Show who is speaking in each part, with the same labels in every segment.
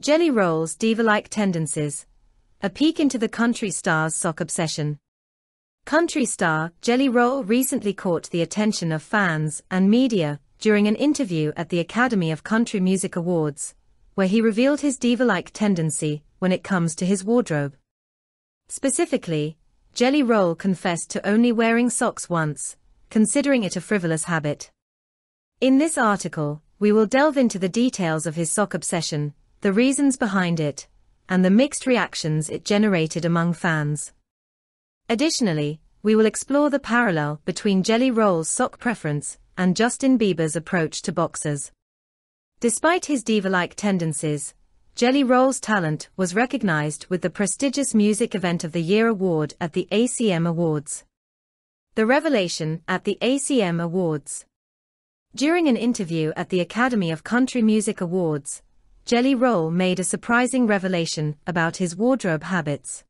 Speaker 1: Jelly Roll's diva-like tendencies. A peek into the country star's sock obsession. Country star Jelly Roll recently caught the attention of fans and media during an interview at the Academy of Country Music Awards, where he revealed his diva-like tendency when it comes to his wardrobe. Specifically, Jelly Roll confessed to only wearing socks once, considering it a frivolous habit. In this article, we will delve into the details of his sock obsession, the reasons behind it, and the mixed reactions it generated among fans. Additionally, we will explore the parallel between Jelly Roll's sock preference and Justin Bieber's approach to boxers. Despite his diva-like tendencies, Jelly Roll's talent was recognized with the prestigious Music Event of the Year award at the ACM Awards. The revelation at the ACM Awards. During an interview at the Academy of Country Music Awards, Jelly Roll made a surprising revelation about his wardrobe habits.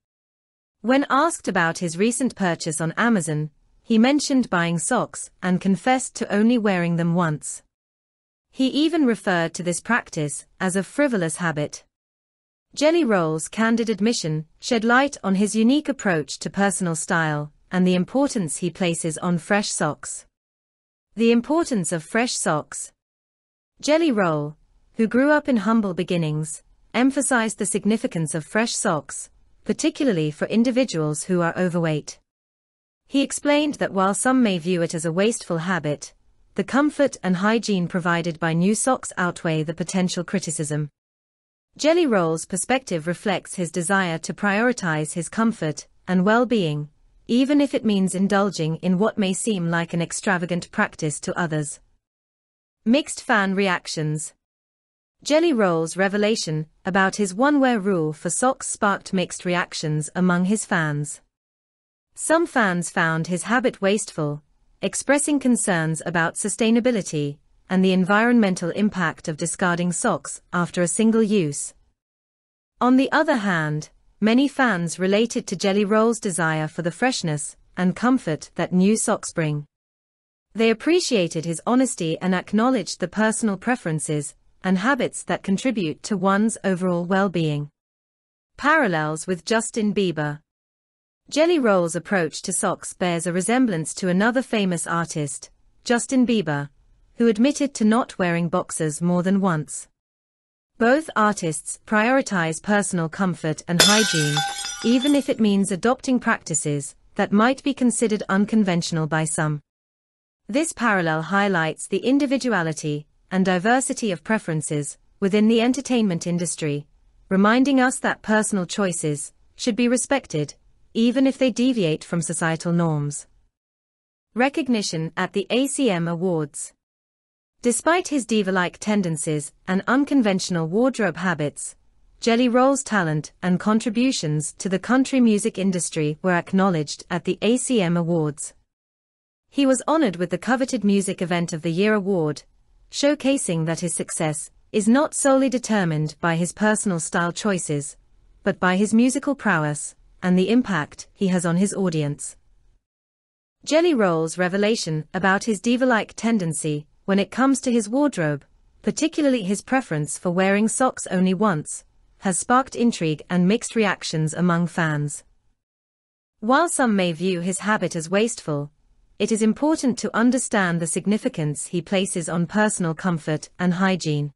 Speaker 1: When asked about his recent purchase on Amazon, he mentioned buying socks and confessed to only wearing them once. He even referred to this practice as a frivolous habit. Jelly Roll's candid admission shed light on his unique approach to personal style and the importance he places on fresh socks. The importance of fresh socks. Jelly Roll, who grew up in humble beginnings, emphasized the significance of fresh socks, particularly for individuals who are overweight. He explained that while some may view it as a wasteful habit, the comfort and hygiene provided by new socks outweigh the potential criticism. Jelly Roll's perspective reflects his desire to prioritize his comfort and well-being, even if it means indulging in what may seem like an extravagant practice to others. Mixed fan reactions Jelly Roll's revelation about his one-wear rule for socks sparked mixed reactions among his fans. Some fans found his habit wasteful, expressing concerns about sustainability and the environmental impact of discarding socks after a single use. On the other hand, many fans related to Jelly Roll's desire for the freshness and comfort that new socks bring. They appreciated his honesty and acknowledged the personal preferences and habits that contribute to one's overall well-being. Parallels with Justin Bieber Jelly Roll's approach to socks bears a resemblance to another famous artist, Justin Bieber, who admitted to not wearing boxers more than once. Both artists prioritize personal comfort and hygiene, even if it means adopting practices that might be considered unconventional by some. This parallel highlights the individuality and diversity of preferences within the entertainment industry, reminding us that personal choices should be respected, even if they deviate from societal norms. Recognition at the ACM Awards. Despite his diva-like tendencies and unconventional wardrobe habits, Jelly Roll's talent and contributions to the country music industry were acknowledged at the ACM Awards. He was honored with the coveted Music Event of the Year award, showcasing that his success is not solely determined by his personal style choices, but by his musical prowess and the impact he has on his audience. Jelly Roll's revelation about his diva-like tendency when it comes to his wardrobe, particularly his preference for wearing socks only once, has sparked intrigue and mixed reactions among fans. While some may view his habit as wasteful, it is important to understand the significance he places on personal comfort and hygiene.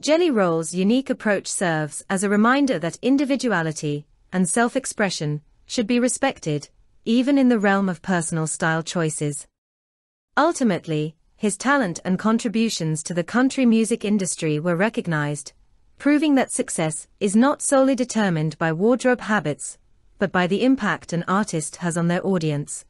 Speaker 1: Jelly Roll's unique approach serves as a reminder that individuality and self-expression should be respected, even in the realm of personal style choices. Ultimately, his talent and contributions to the country music industry were recognized, proving that success is not solely determined by wardrobe habits, but by the impact an artist has on their audience.